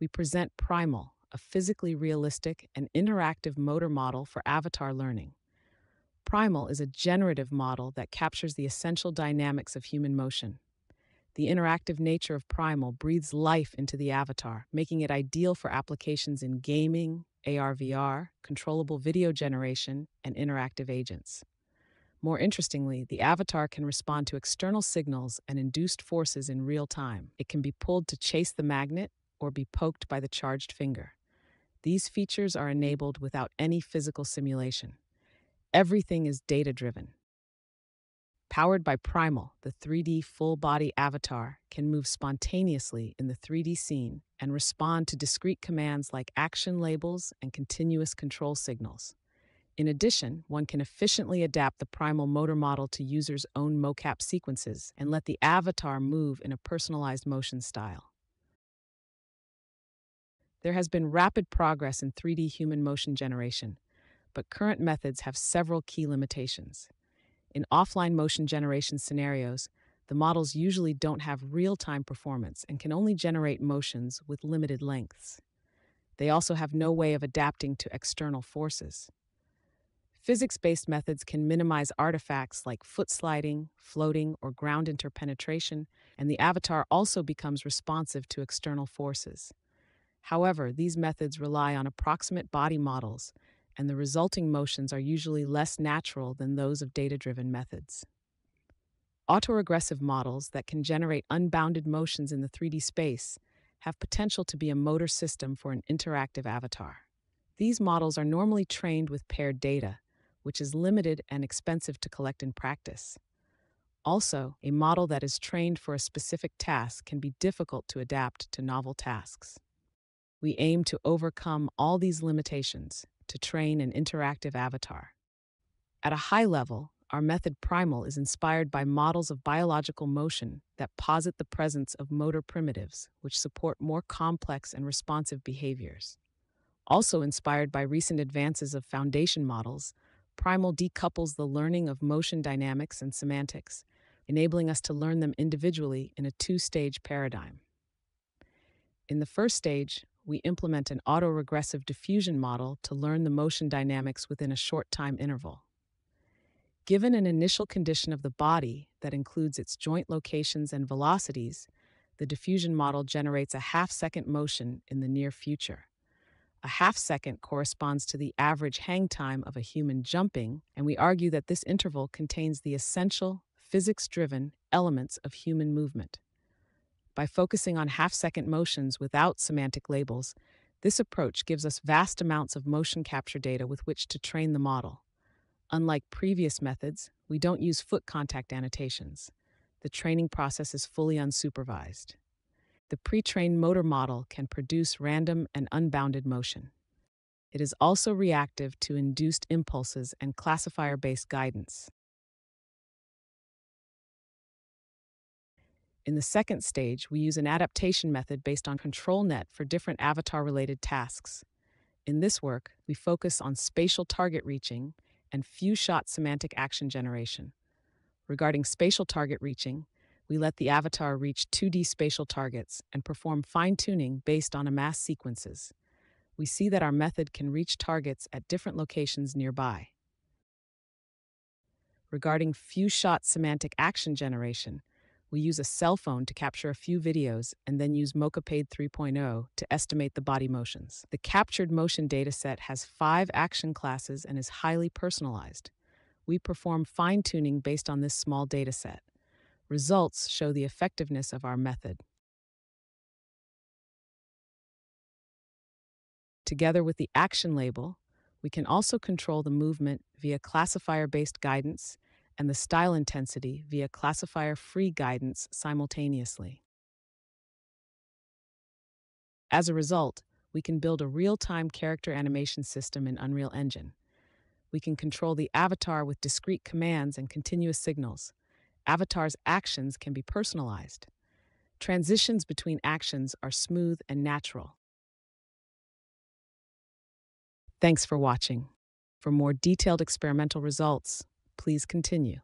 we present Primal, a physically realistic and interactive motor model for avatar learning. Primal is a generative model that captures the essential dynamics of human motion. The interactive nature of Primal breathes life into the avatar, making it ideal for applications in gaming, AR VR, controllable video generation, and interactive agents. More interestingly, the avatar can respond to external signals and induced forces in real time. It can be pulled to chase the magnet or be poked by the charged finger. These features are enabled without any physical simulation. Everything is data driven. Powered by Primal, the 3D full body avatar can move spontaneously in the 3D scene and respond to discrete commands like action labels and continuous control signals. In addition, one can efficiently adapt the Primal motor model to users' own mocap sequences and let the avatar move in a personalized motion style. There has been rapid progress in 3D human motion generation, but current methods have several key limitations. In offline motion generation scenarios, the models usually don't have real time performance and can only generate motions with limited lengths. They also have no way of adapting to external forces. Physics based methods can minimize artifacts like foot sliding, floating, or ground interpenetration, and the avatar also becomes responsive to external forces. However, these methods rely on approximate body models and the resulting motions are usually less natural than those of data driven methods. Autoregressive models that can generate unbounded motions in the 3D space have potential to be a motor system for an interactive avatar. These models are normally trained with paired data, which is limited and expensive to collect in practice. Also, a model that is trained for a specific task can be difficult to adapt to novel tasks. We aim to overcome all these limitations to train an interactive avatar. At a high level, our method Primal is inspired by models of biological motion that posit the presence of motor primitives, which support more complex and responsive behaviors. Also inspired by recent advances of foundation models, Primal decouples the learning of motion dynamics and semantics, enabling us to learn them individually in a two stage paradigm. In the first stage, we implement an autoregressive diffusion model to learn the motion dynamics within a short time interval. Given an initial condition of the body that includes its joint locations and velocities, the diffusion model generates a half second motion in the near future. A half second corresponds to the average hang time of a human jumping, and we argue that this interval contains the essential, physics driven elements of human movement. By focusing on half second motions without semantic labels, this approach gives us vast amounts of motion capture data with which to train the model. Unlike previous methods, we don't use foot contact annotations. The training process is fully unsupervised. The pre trained motor model can produce random and unbounded motion. It is also reactive to induced impulses and classifier based guidance. In the second stage, we use an adaptation method based on ControlNet for different avatar related tasks. In this work, we focus on spatial target reaching and few shot semantic action generation. Regarding spatial target reaching, we let the avatar reach 2D spatial targets and perform fine tuning based on AMASS sequences. We see that our method can reach targets at different locations nearby. Regarding few shot semantic action generation, we use a cell phone to capture a few videos and then use Mocapade 3.0 to estimate the body motions. The captured motion dataset has five action classes and is highly personalized. We perform fine tuning based on this small dataset. Results show the effectiveness of our method. Together with the action label, we can also control the movement via classifier based guidance and the style intensity via classifier free guidance simultaneously. As a result, we can build a real time character animation system in Unreal Engine. We can control the avatar with discrete commands and continuous signals. Avatar's actions can be personalized. Transitions between actions are smooth and natural. Thanks for watching. For more detailed experimental results, Please continue.